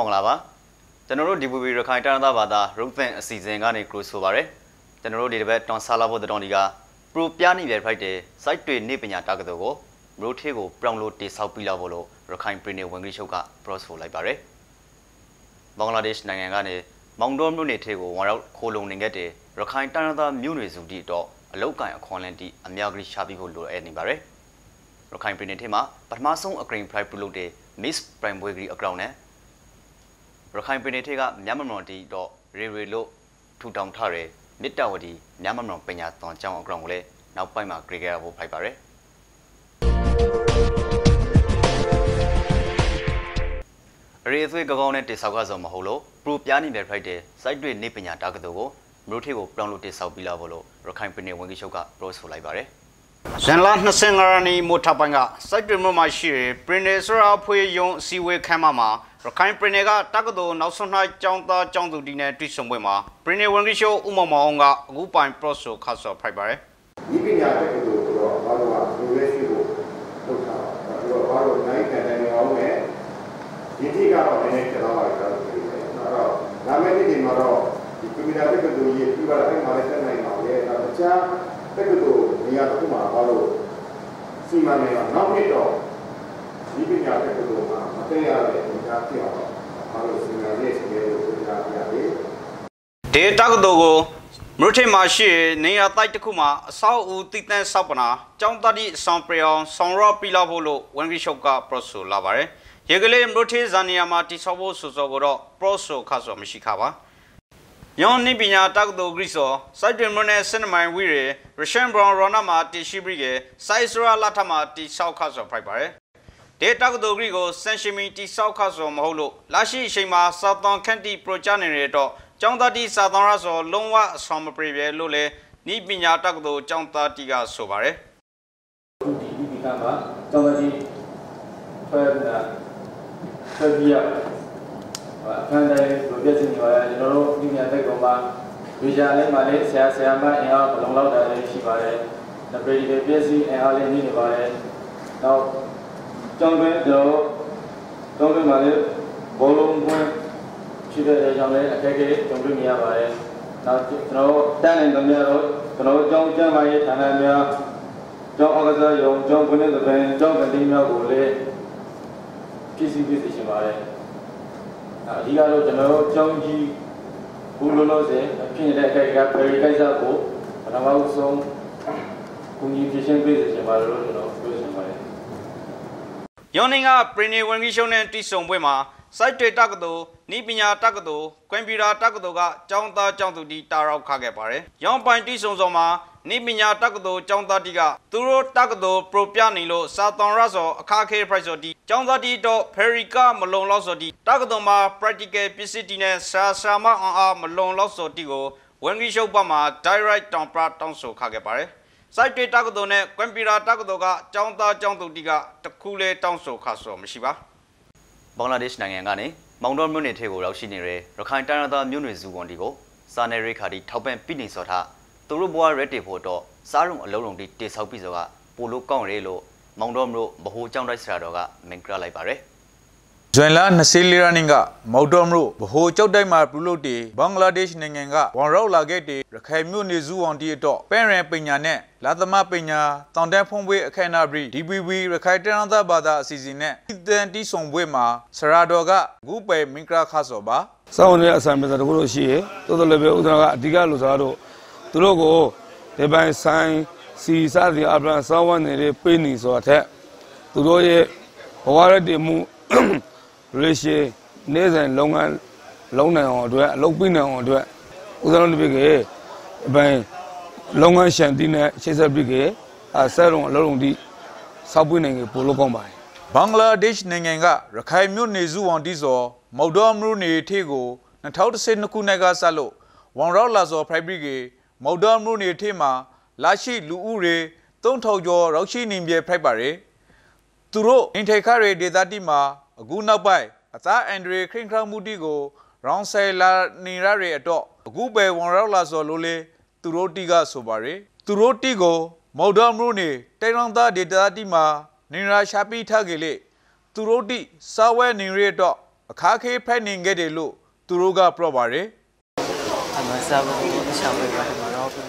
အားလုံးမင်္ဂလာပါကျွန်တော်တို့ DVB ရခိုင်တရသားဘာသာရုပ်သင်အစီအစဉ်ကနေ close ဆိုပါရယ်ကျွန်တော်တို့ဒီတစ်ပတ်တွန်ဆာလာဖို့တောင်းဒီက pro ပြနေပြဖိုက်တဲ့ site တွေနေပညာတာကတော်ကိုမြို့ထေးကိုပြောင်းလို့တိဆောက်ပြီးလောက်ဖို့လို့ရခိုင်ပြည်နယ်ဝန်ကြီးချုပ်က cross ဆိုလိုက်ပါရယ်ဘင်္ဂလားဒေ့ရှ်နိုင်ငံကနေမောင်တော်မြို့နယ်ထဲကိုဝင်ရောက်ခိုးလုံနေခဲ့တဲ့ရခိုင်တရသားမြို့နယ်စုတီတော့အလောက်ကန်အခွန်လန်တီအများကြီးရှာပြီးဖို့လိုအပ်နေပါရယ်ရခိုင်ပြည်နယ်ထဲမှာပထမဆုံးအကရင် pride ပြုလုပ်တဲ့ Miss Primary အကောင့်နဲ့ ရခိုင်ပြည်နယ်ထဲကမြန်မာမွန်တီတော့ရေရေလို့ထူထောင်ထားတဲ့မြစ်တဝတီမြန်မာမွန်ပညာသွန်ကျောင်းအကောင့်ကိုလည်းနောက်ပိုင်းမှာ grade ရဖို့ဖိုက်ပါရယ်ရေသွေးကောင်းတဲ့တိဆောက်ကစုံမဟုတ်လို့ပရိုပြားနေတဲ့ friday site တွေနေပညာတာကတူကိုမြို့ထေကိုပြောင်းလို့တိဆောက်ပြီးလာဖို့လို့ရခိုင်ပြည်နယ်ဝန်ကြီးချုပ်က pros ဆိုလိုက်ပါတယ်ဇန်လာ25ရက်နေ့မို့ထပ်ပိုင်းကစိုက်တွင်မြို့မှာရှိတဲ့ပရင်နေစရာဖွေယုံစီဝေခမ်းမမှာ ရခိုင်ပရင်နေကတက္ကသိုလ်နောက်ဆုံးနှိုင်းကျောင်းသားကျောင်းသူဒီနဲ့တွေ့ဆုံပွဲမှာပရင်နေဝန်ကြီးချုပ်ဦးမောင်မောင်ကအခုပိုင်ပရော့ဆိုခါဆော့ဖိုက်ပါတယ်ဒီပညာတက္ကသိုလ်ဆိုတော့ဘာလို့က university ကိုလုပ်တာအဲ့တော့ဘာလို့နိုင်ခံတယ်အောင်နဲ့ဒီတိကတော့နည်းနည်းကျွန်တော်ပါတော့အဲ့တော့ဒါမဲ့ဒီမှာတော့ဒီကွန်ပျူတာတက္ကသိုလ်ကြီးပြပါအဲ့မှာလည်းတက်နိုင်ပါလေအဲ့တော့တခြားတက္ကသိုလ်နေရာတစ်ခုမှာဘာလို့စီမံနေတော့နောက်နှစ်တော့ဒီပညာတက္ကသိုလ်မှာမတက်ရတဲ့ အနေအထားဖြစ်အောင်ဘာလို့စီမံနေစတယ်လို့ပြောပြရလေဒေတာကသိုလ်ကိုမြို့ထိပ်မှာရှိနေရာတိုက်တစ်ခုမှာအဆောက်အဦတည်တံ့ဆောက်ပနာကျောင်းသားတိဆောင်ပရောင်ဆောင်ရောပီလာဖို့လို့ဝန်ကြီးချုပ်ကပရော့ဆိုလာပါတယ်ရေကလေးမြို့ထိပ်ဇာနီယာမှာတိဆောက်ဖို့ဆိုစောကိုတော့ပရော့ဆိုခါဆိုမရှိခါပါယွန်နိပညာတက္ကသိုလ်ဂရိဆိုစိုက်တွင်မွနဲ့စင်နမိုင်ဝီရရရှန်ဘရောင်ရောနာမှာတီရှိပရိကေစိုက်စရာလာထမှာတီဆောက်ခါဆိုဖိုက်ပါတယ် ဒေတာကတိုဂရီကိုစန်ရှီမီတီဆောက်ခါဆိုမဟုတ်လို့လာရှိအချိန်မှာစာသွန်ခန့်တီပရိုဂျက်နေရတော့ကျောင်းသားတီစာသွန်ရဆိုလုံးဝအဆောင်မပြေပြဲလို့လေနိပညာတက္ကသိုလ်ကျောင်းသားတီကဆိုပါတယ်ဒီဒီကမှာကျောင်းသားတီဖွဲ့တာဖွဲ့ပြီးရအခန်းတိုင်းလိုပြည့်စုံနေပါရဲ့ကျွန်တော်တို့ပညာတက္ကသိုလ်မှာဝေချာလေးမှာလေးဆရာဆရာမအင်အားဘလုံလောက်တာလေးရှိပါတယ်။ practical ပြည့်စုံအင်အားလေးနေနေပါတယ်။နောက် ကျောင်းတွင်းကျွန်တော်ကျောင်းတွင်းမှာလေးဘောလုံးပွင့်ရှိတဲ့အကြောင်းလေးအခက်အခဲကြုံတွေ့နေရပါတယ်။နောက်ကျွန်တော်တန်းနိုင်သမျှတော့ကျွန်တော်ကျောင်းကျမ်းမာရေးဌာနများကျောင်းအောက်ကစားရုံကျောင်းခွင့်တဲ့သဘင်ကျောင်းကတိများကိုလည်းပြည်စည်းပြည်စီရှင်ပါတယ်။အဓိကတော့ကျွန်တော်တို့ကျောင်းကြီးဘူးလုံးလုံးစင်ဖြစ်နေတဲ့အခက်အခဲဖယ်ရီကိစ္စကိုပထမဆုံးကုညီဖြစ်ရှင်းပေးစေချင်ပါတယ်လို့ကျွန်တော်ပြောချင်ပါတယ်။ ယောနင်းကပရီနီဝန်ကြီးရှုံးနဲ့တီဆုံပွဲမှာစိုက်တွေတက္ကသိုလ်ဤပညာတက္ကသိုလ်ကွန်ပျူတာတက္ကသိုလ်ကကျောင်းသားကျောင်းသူတီတာရောက်ခခဲ့ပါတယ်။ရောင်းပိုင်တီဆုံဆောင်မှာနိပညာတက္ကသိုလ်ကျောင်းသားတီကသူတို့တက္ကသိုလ်ပရိုပြနေလို့စာသွန်ရဆိုအခါခဲ price ဆိုဒီကျောင်းသားတီတော့ Ferrica မလုံလောက်ဆိုဒီတက္ကသိုလ်မှာ practical ပစ္စည်းတီနဲ့စာစာမအောင်အားမလုံလောက်ဆိုတီကိုဝန်ကြီးချုပ်ဘက်မှာ direct တောင်ပရတောင်းဆိုခခဲ့ပါတယ်။ site တက္ကသိုလ်နဲ့ကွန်ပျူတာတက္ကသိုလ်ကကျောင်းသားကျောင်းသူတီကတခုလေတောင်းဆိုခဆိုမရှိပါဘင်္ဂလားဒေ့ရှ်နိုင်ငံကနေမောင်တော်မြို့နယ်ထဲကိုရောက်ရှိနေတဲ့ရခိုင်တိုင်းရင်းသားမြို့နယ်စုဝန်တီကိုစာနယ်ရိခါတီထောက်ပံ့ပြီးနေစောထားသူတို့ဘွားရက်တေဖို့တော့စားရုံအလုံးလုံးတီတေဆောက်ပြီးစောကပိုလို့ကောင်းရဲလို့မောင်တော်မြို့ဗဟိုကျောင်းတိုက်ဆရာတော်ကမင်္ဂလာလိုက်ပါတယ် ဇွန်လ24ရက်နေ့ကမော်တော်မြို့ဗဟိုကျောက်တိုက်မှာပြုလုပ်တဲ့ဘင်္ဂလားဒေ့ရှ်နိုင်ငံကဝန်ရောက်လာခဲ့တဲ့ရခိုင်မြို့နေစုဝန်တီတော့ပဲရန်ပညာနဲ့လာသမပညာတောင်တန်းဖုံးပွဲအခမ်းအနားပြီး DPV ရခိုင်တရန်သားဘာသာအစီအစဉ်နဲ့တန်တီဆောင်ပွဲမှာဆရာတော်ကဂုပယ်မင်္ဂလာခါစောပါစောင်းနေတဲ့အဆိုင်ပစတကူလို့ရှိရတိုးတော်လည်းပဲဥဒနာကအဓိကလို့ဆိုတော့သူတို့ကိုဒီပိုင်းဆိုင်စီစားစီအပလန်စောင်းဝနေတဲ့ပေးနေဆိုတာထက်သူတို့ရဲ့ဘဝရတည်မှု ရေရှည်နေစဉ်လုပ်ငန်းလုံးနိုင်အောင်အတွက်အလုပ်ပြီးနိုင်အောင်အတွက်ဦးစားလုံးတစ်ပြည့်ကအပိုင်းလုပ်ငန်းရှန်တီးနဲ့ရှေ့ဆက်ပြည့်ကအဲဆဲရုံအလုံးလုံးဒီစောက်ပွင့်နိုင်ငံပို့လို့ကောင်းပါတယ်ဘင်္ဂလားဒေ့ရှ်နိုင်ငံကရခိုင်မြို့နေစုဝန်တီစောမော်တော်မြို့နေထေကို2012ခုနှစ်ကစလို့ဝန်ရောက်လာစောဖရိုက်ဘရီကေမော်တော်မြို့နေထေမှာလာရှိလူဦးရေ3000ကျော်ရောက်ရှိနေပြဖိုက်ပါရယ်သူတို့အင်ထေခရေဒေတာတီမှာ အခုနောက်ပိုင်းအသားအန်ဒရီခရင်ခရမှုတီကို ရောင်းဆယ်လာနေရတဲ့အတွက်အခုပဲဝန်ရောက်လာဆိုလို့လေသူတို့တီကဆိုပါရယ်သူတို့တီကိုမော်ဒယ်မျိုးနေတိုင်ရောင်းသားဒေတာတီမှာနေရာရှာပြီးထားကြလေသူတို့တီစာဝဲနေရတော့အခါခေးဖိုက်နေခဲ့တယ်လို့သူတို့ကပြောပါတယ်အမစားဖို့အချောင်းပေးပါတယ်မတော့ဘူး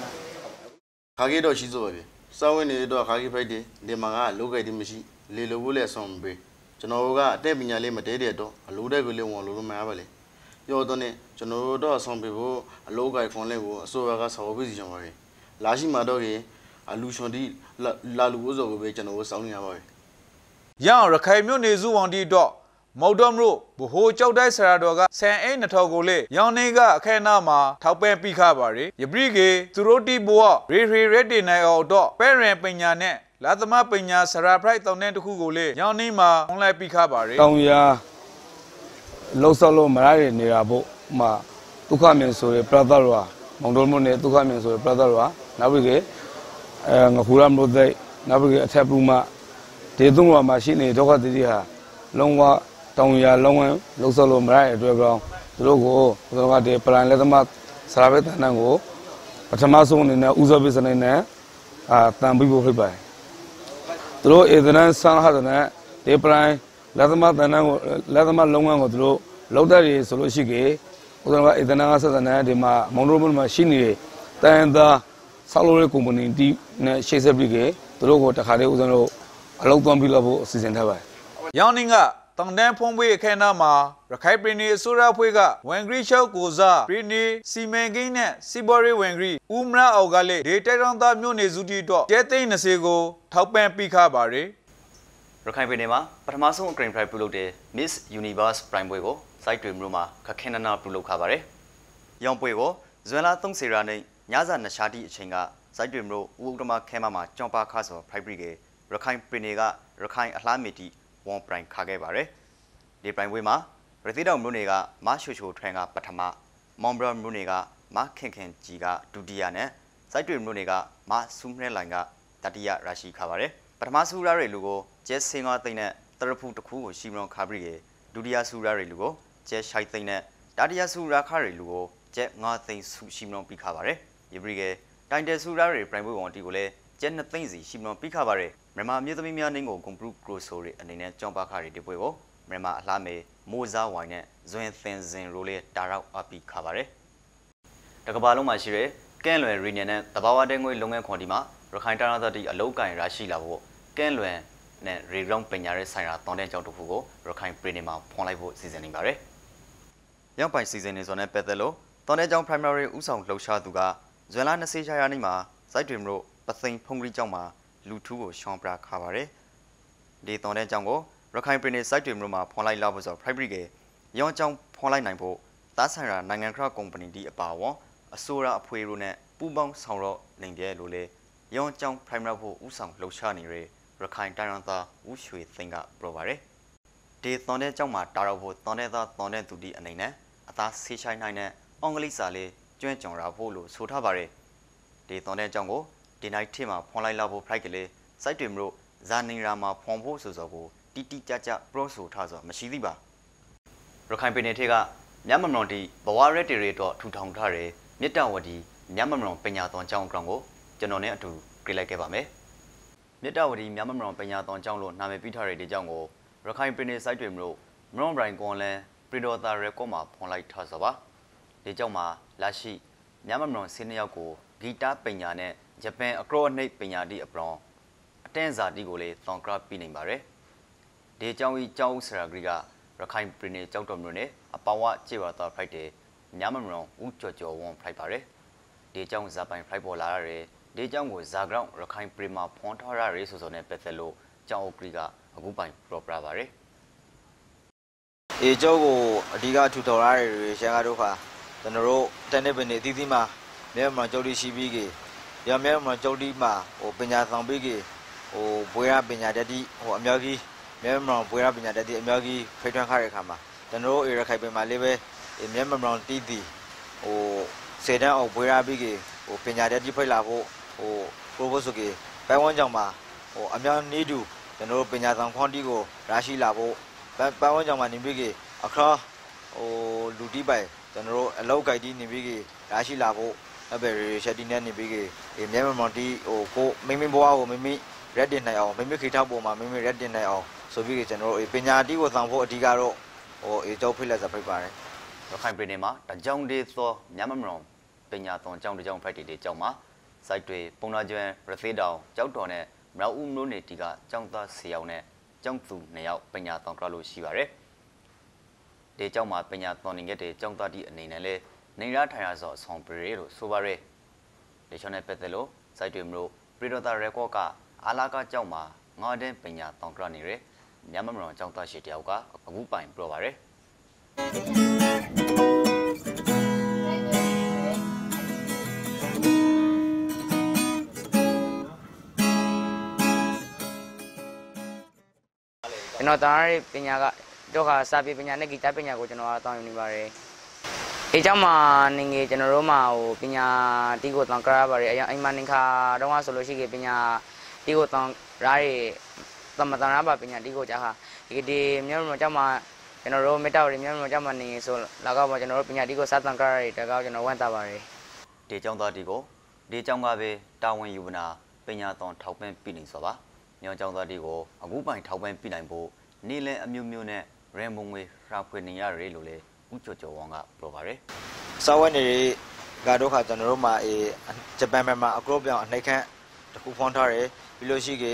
ခါကြီးတော့ရှိစိုးပါပြီစောင်းဝင်နေတော့ခါကြီးဖိုက်တယ်ဒီမှာကလောက်ကတိမရှိလေလိုဘူးလဲဆောင်မပေး ကျွန်တော်တို့ကအတက်ပညာလေးမတဲတဲ့တော့အလိုတဲ့ကိုလေးဝင်လို့လို့မရပါလေပြောတော့နေကျွန်တော်တို့တော့ဆောင်ပေးဖို့အလိုကိုင်ခွန်လေးကိုအစိုးရကဆော်ပေးစီချင်ပါပြီလာရှိမှာတော့ကြီးအလူချွန်တီလာလူဦးစောကိုပဲကျွန်တော်တို့စောင်းနေရပါပြီ။ရအောင်ရခိုင်မြို့နေစုဝန်တီတော့မော်ဒမ်ရိုဘဟိုကြောက်တိုက်ဆရာတော်ကဆန်အိတ်နှစ်ထော်ကိုလေရောင်နေကအခဲနာမှာထောက်ပံ့ပြီးခပါရီယပရိကေသူတို့တီဘောရေရေရက်တေနိုင်အောင်တော့ပဲရင်ပညာနဲ့ လာသမပညာဆရာဖရိုက်တောင်းတဲ့တစ်ခုကိုလေရောင်နေမှာအွန်လိုင်းပြီးခပါရီတောင်ရလှုပ်ဆော်လို့မရတဲ့နေတာဖို့မှဒုက္ခမြင်ဆိုရပြသရောမောင်တော်မနဲ့ဒုက္ခမြင်ဆိုရပြသရောနောက်ပြီးကအဲငခုရမလို့တဲ့နောက်ပြီးကအထက်ပူမဒေသုံးရွာမှာရှိနေဒုက္ခတိတိဟာလုံးဝတောင်ရလုံးဝလှုပ်ဆော်လို့မရတဲ့အတွက်ကြောင့်သူတို့ကိုသူတို့ကဒီပလန်လက်သမားဆရာဘက်တန်တန်းကိုပထမဆုံးအနေနဲ့ဦးစားပေးစနေနဲ့အာတန်ပြီးဖို့ဖြစ်ပါတယ် သူတို့ဧဒနန်ဆန်ဟာဒနဲ့ဒီပရိုင်းလက်သမတန်နန်းကိုလက်သမလုံးဝန်းကိုသူတို့လောက်တတ်ရဆိုလို့ရှိကေဥဒနာကဧဒနန်ကဆက်စနဲ့ဒီမှာမောင်ရိုမန်မှာရှိနေတဲ့တန်သားဆောက်လုပ်ရေးကုမ္ပဏီတီနဲ့ရှေ့ဆက်ပြီးကေသူတို့ကိုတခါလေးဥဒနာတို့အလုပ်သွင်းပြီးလို့ဖို့အစီအစဉ်ထားပါတယ်ရောင်နေက တောင်တန်းဖုံးပွေးအခဲနာမှာရခိုင်ပြည်နယ်အစိုးရဖွဲ့ကဝန်ဂရီရှောက်ကိုစားပြည်နယ်စီမံကိန်းနဲ့စီဘော်ရီဝန်ဂရီဦးမရအောက်ကလေဒေတဲတောင်သားမြို့နေစုတီတော့ကျဲသိန်း20ကိုထောက်ပံ့ပြီးခပါရီရခိုင်ပြည်နယ်မှာပထမဆုံးအကရင်ဖရိုက်ပြုလုပ်တဲ့ Miss Universe Prime ပွဲကိုစိုက်တွေမျိုးမှာခက်ခဲနနာပြုလုပ်ခါပါတယ်။ရောင်ပွဲကိုဇွန်လ30ရက်နေ့ညစာနှစ်ရှားတီအချိန်ကစိုက်တွေမျိုးဦးဥဒ္ဓမခဲမမှာကြောင်ပါခါဆိုဖရိုက်ပရီကရခိုင်ပြည်နယ်ကရခိုင်အလှမီတီ ဝန်ပရိုင်ခါခဲ့ပါတယ်။ဒီပရိုင်ပွဲမှာရသေးတောင်မျိုးတွေကမရှိုချိုထွန်းကပထမမောင်ဘရမျိုးတွေကမခင်ခင်ကြီးကဒုတိယနဲ့စိုက်တွေမျိုးတွေကမဆူးမြဲလိုင်ကတတိယရရှိခါပါတယ်။ပထမဆူရတဲ့လူကိုကျဲစင်ငါသိမ့်နဲ့တရဖူတစ်ခုကိုရှီမလွန်ခါပြီးရေဒုတိယဆူရတဲ့လူကိုကျဲရှိုက်သိမ့်နဲ့တတိယဆူရခါတဲ့လူကိုကျဲငါသိမ့်ဆူရှီမလွန်ပြီးခါပါတယ်။ယပရိကေတိုင်တယ်ဆူရတဲ့ပရိုင်ဘွေဝန်တီကိုလည်းကျဲနှစ်သိမ့်စီရှီမလွန်ပြီးခါပါတယ်။ မြန်မာမြေသမီးများနှင်းကိုကွန်ပရူကရိုဆိုတွေအနေနဲ့ကြောင်းပါခါတွေဒီပွဲကိုမြန်မာအလားမေမိုးစားဝိုင်နဲ့ဇွင်သင်စင်ရိုလေးတာရောက်အပ်ပြီးခါပါတယ်။တကဘာလုံးမှာရှိတဲ့ကဲလွယ်ရီနီယံနဲ့တဘာဝတဲငွေလုပ်ငန်းခွန်ဒီမှာရခိုင်တာနာသတိအလုတ်ကင်ရရှိလာဖို့ကဲလွယ်နဲ့ရီရောင်းပညာရေးဆိုင်ရာတောင်းတကြောင်းတစ်ခုကိုရခိုင်ပြည်နယ်မှာဖွင့်လိုက်ဖို့စီစဉ်နေပါတယ်။ရောက်ပိုင်စီစဉ်နေဆိုတဲ့ပတ်သက်လို့တောင်းတကြောင်း primary ဥဆောင်လှုပ်ရှားသူကဇွန်လ20ရက်နေ့မှာစိုက်တွင်မြို့ပသိမ်ဖုန်ကြီးကျောင်းမှာ လူထူးကိုရှောင်းပြခါပါတယ်။ဒီတောင်းတကြောင်းကိုရခိုင်ပြည်နယ်စိုက်တွင်မြို့မှာဖွင့်လိုက်လာဖို့ဆို primary ကရောင်းကြောင်းဖွင့်လိုက်နိုင်ဖို့တားဆိုင်ရာနိုင်ငံခရကုမ္ပဏီဒီအပါအဝင်အစိုးရအဖွဲ့တို့နဲ့ပူးပေါင်းဆောင်ရွက်နေတယ်လို့လေရောင်းကြောင်း primary ဖို့ဥဆောင်လှုပ်ရှားနေတဲ့ရခိုင်တိုင်းရင်းသားဦးရွှေသိန်းကပြောပါတယ်။ဒီသွန်တဲ့ကြောင့်မှာတာတော့ဖို့သွန်တဲ့သားသွန်တဲ့သူဒီအနေနဲ့အသားဆေးချိုင်းနိုင်တဲ့အင်္ဂလိပ်စာလေးကျွမ်းကြုံရဖို့လို့ဆိုထားပါတယ်။ဒီသွန်တဲ့ကြောင့်ကို ဒီနိုင်ထစ်မှာဖွန်လိုက်လောက်ဖို့ flight ကလေးစိုက်တွေမျိုးဇာနေရာမှာဖွန်ဖို့ဆိုစောကိုတီတီကြကြ pro ဆိုထားဆိုမရှိသေးပါ။ရခိုင်ပြည်နယ်ထက်ကမြမမလွန်တီဘဝရက်တီတွေတော့ထူထောင်ထားတဲ့မြစ်တဝတီမြမမလွန်ပညာသွန်ကျောင်းကောင်ကိုကျွန်တော်နဲ့အတူကြည့်လိုက်ခဲ့ပါမယ်။မြစ်တဝတီမြမမလွန်ပညာသွန်ကျောင်းလို့နာမည်ပေးထားတဲ့ဒီကျောင်းကိုရခိုင်ပြည်နယ်စိုက်တွေမျိုးမလွန်ဘရိုင်ကွန်လန်ပရီဒိုတာရက်ကောမှာဖွန်လိုက်ထားဆိုပါ။ဒီကျောင်းမှာလာရှိမြမမလွန်စင်းနှစ်ယောက်ကိုဂီတပညာနဲ့ ဂျပန်အကရောနှိပ်ပညာတိအပရွန်အတင်းဇာတိကိုလည်းသွန်ကရပ်ပြီးနိုင်ပါတယ်။ဒီကျောင်းကြီးကျောင်းဆရာကြီးကရခိုင်ပြည်နယ်ကျောက်တော်မြို့နယ်အပောင်ဝကျေဝါသားဖိုက်တဲ့ညမမရုံဦးကျော်ကျော်ဝွန်ဖိုက်ပါတယ်ဒီကျောင်းဇာပိုင်ဖိုက်ပေါ်လာရတယ်ဒီကျောင်းကိုဇာဂရောင်းရခိုင်ပြည်မှာဖွန်ထားရတယ်ဆိုဆိုနဲ့ပတ်သက်လို့ကျောင်းအုပ်ကြီးကအခုပိုင်ပရောပရာပါတယ်အေကျုပ်ကိုအဓိကထူထော်ရတဲ့တွေရန်ကားတို့ခါကျွန်တော်တို့တန်တဲ့ပင်နေအသီးသီးမှာမြဲမှန်ကျုပ်တိရှိပြီးကေ ရမြဲမှန်ကျုပ်တိမှာဟိုပညာဆောင်ပြီးကေဟိုဘွေရပညာတတိဟိုအများကြီးမြဲမှန်ဘွေရပညာတတိအများကြီးဖိထွန်းခါတဲ့ခါမှာကျွန်တော်တို့အေရခိုင်ပင်မှာလေးပဲမြဲမှန်တီးတီဟိုစေတန်းအောင်ဘွေရပြီးကေဟိုပညာတတိဖိလာဖို့ဟိုပရိုပို့ဆိုကေပိုင်ဝန်းကြောင်မှာဟိုအများနေတူကျွန်တော်တို့ပညာဆောင်ခွန်တီကိုရရှိလာဖို့ပန်းပန်းဝန်းကြောင်မှာနေပြီးကအခါဟိုလူတီးပိုင်ကျွန်တော်တို့အလောက်ကိုက်တီးနေပြီးကရရှိလာဖို့ အဘယ်ရရှက်တီနဲ့နေပြီးကဒီမြဲမမောင်တီဟိုကိုမိမိဘွားကိုမိမိရက်တင်နိုင်အောင်မိမိခိထားပုံမှာမိမိရက်တင်နိုင်အောင်ဆိုပြီးကကျွန်တော်တို့ပညာတီးကိုဆောင်ဖို့အဓိကတော့ဟဟိုအေကျော်ဖိလက်စားဖိတ်ပါတယ်ရခိုင်ပြည်နယ်မှာတကြောင်ဒေသောမြန်မာမရုံပညာသွန်ကျောင်းတစ်ကျောင်းဖိုက်တီတေကျောင်းမှာစိုက်တွေပုံနာကျွန်းရသေးတောင်ကြောက်တော်နဲ့မရောက်ဦးမျိုးနေတီကကျောင်းသား၁၀ယောက်နဲ့ကျောင်းသူ2ယောက်ပညာသွန်ကြလို့ရှိပါတယ်ဒီကျောင်းမှာပညာသွန်နေခဲ့တဲ့ကျောင်းသားတီအနေနဲ့လဲ နေရထိုင်ရသောအဆောင်ပရေလို့ဆိုပါရယ်ဒီချောင်းနဲ့ပတ်သက်လို့စိုက်တွေမလို့ပရီဒတာရက်ကော့ကအာလာကကျောင်းမှာငါးတဲ့ပညာသွန်ကြနေရယ်မြန်မာမရုံကျောင်းသားရှိတယောက်ကအခုပိုင်ပြောပါရယ်ကျွန်တော်တာရပညာကတော့ကစာပေပညာနဲ့ဂီတပညာကိုကျွန်တော်ကတောင်းယူနေပါတယ်။ ဒီကြောင့်မှနေငယ်ကျွန်တော်တို့မှဟိုပညာတီးကိုတောင်းကြရပါတယ်။အရင်အိမ်မနေခါတော့ဆိုလို့ရှိရင်ပညာတီးကိုတောင်းရာတွေသမတနာပါပညာတီးကိုကြာခါဒီဒီမြို့မြို့ကြောင့်မှကျွန်တော်တို့မေတ္တာတွေမြို့မြို့ကြောင့်မှနေဆိုလာကောက်မှကျွန်တော်တို့ပညာတီးကိုစတောင်းကြရတဲ့တကောက်ကျွန်တော်ဝမ်းသာပါတယ်ဒီကျောင်းသားတီကိုဒီကျောင်းကပဲတာဝန်ယူနာပညာသွန်ထောက်ပံ့ပြည်နေဆိုပါညောင်ကျောင်းသားတီကိုအခုပိုင်ထောက်ပံ့ပြည်နိုင်ဖို့နေလဲအမျိုးမျိုးနဲ့ရန်မုံငွေရှာဖွေနေရတယ်လို့လေ ဦးကျော်ကျော်ဝအောင်ကပြောပါတယ်စောဝဲနေကတော့ခါကျွန်တော်တို့မှာအေဂျပန်မှာအကရောပြောင်းအနှိတ်ခန့်တစ်ခုဖွန်းထားတယ်ပြီးလို့ရှိကေ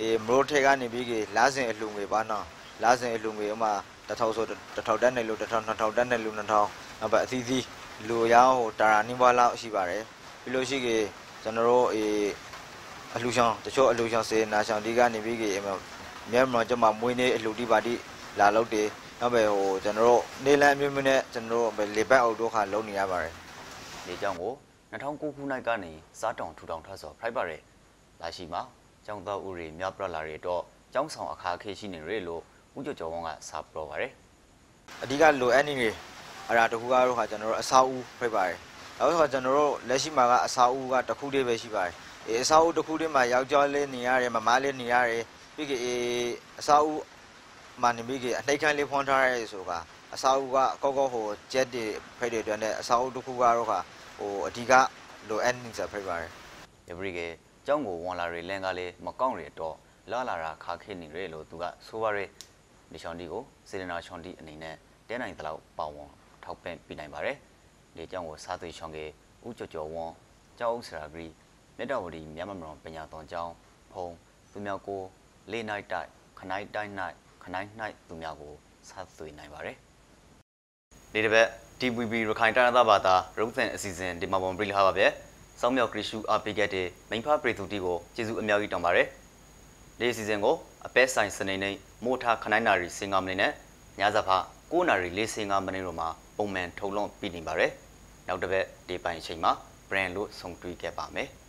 အေမရိုထဲကနေပြီးကေလာစင်အလှငွေပါနော်လာစင်အလှငွေဥမာတစ်ထောင်ဆိုတစ်ထောင်တက်နေလို့တစ်ထောင်နှစ်ထောင်တက်နေလို့နှစ်ထောင်နောက်ပဲအသီးသီးလူရောင်းဟိုတာရာနင်းဘွားလောက်ရှိပါတယ်ပြီးလို့ရှိကေကျွန်တော်တို့အေအလှရှောင်းတချို့အလှရှောင်းစေနာရှောင်းဒီကနေပြီးကေမြန်မာကျမမွေးနေအလှတီပါတီလာလို့တယ် နောက်ပဲဟိုကျွန်တော်တို့နေလန်အမျိုးမျိုးနဲ့ကျွန်တော်တို့လေပတ်အုပ်တို့ခါလုံနေရပါတယ်ဒီကျောင်းကို2009ခုနှစ်ကနေစားတောင်ထူထောင်ထားဆိုဖိုက်ပါရယ်လာရှိမှာကျောင်းသားဦးတွေများပြလာတဲ့တော့ကျောင်းဆောင်အခါခေရှိနေရလို့ဦးကျော်ကျော်ဝအောင်ကစာပြောပါတယ်အဓိကလိုအပ်နေနေအဲ့ဒါတခုကတော့ခါကျွန်တော်တို့အစာအုပ်ဖိတ်ပါတယ်နောက်ဆိုကျွန်တော်တို့လက်ရှိမှာကအစာအုပ်ကတစ်ခုတည်းပဲရှိပါတယ်အေးအစာအုပ်တစ်ခုတည်းမှာယောက်ျားလေးနေရတယ်မမလေးနေရတယ်ပြီးကေအစာအုပ် မှာနေပြီးကေအနှိတ်ခမ်းလေးဖွန်းထားရဲဆိုကအစာအုပ်ကကောက်ကောက်ဟိုဂျက်တွေဖိတ်တွေအတွက်နဲ့အစာအုပ်တစ်ခုကတော့ခါဟိုအဓိကလိုအပ်နေစားဖိတ်ပါတယ်ယပရိကကျောင်းကိုဝန်လာတွေလန်ကလေးမကောင်းရတော့လာလာတာခါခေနေရလို့သူကဆိုပါရယ်ဒီချောင်းတီကိုစေရနာချောင်းတီအနေနဲ့တဲနိုင်တလောက်ပါဝင်ထောက်ပံ့ပြနိုင်ပါတယ်ဒီကျောင်းကိုစားသွေးချောင်းကဦးကျော်ကျော်ဝွန်ကျောင်းဥစရာဂရီမြတ်တော်ဝတီမြန်မာမတော်ပညာတော်ကျောင်းဖုံသူမြောက်ကိုလေးနိုင်တိုက်ခနိုင်တိုင်းနိုင် ခနိုင်နိုင်သူမြောက်ကိုစားသွေးနိုင်ပါတယ်ဒီတစ်ပတ် TVB ရခိုင်တိုင်းသားဘာသာရုပ်သင်အစီအစဉ်ဒီမှာပုံပြလာပါဗျ။စောင်းမြောက်ဂရီရှူအားပေးခဲ့တဲ့မိန်ဖပရိသူတီကိုကျေးဇူးအများကြီးတောင်းပါတယ်။ဒီအစီအစဉ်ကိုအပဲဆိုင်စနေနေ့မိုးထားခနိုင်နာရီစင်ကာမိနစ်နဲ့ညဇဖ9နာရီ45မိနစ်တို့မှာပုံမှန်ထုတ်လွှင့်ပြနေပါတယ်။နောက်တစ်ပတ်ဒီပိုင်းအချိန်မှာ brand လို့ဆုံတွေ့ခဲ့ပါမယ်။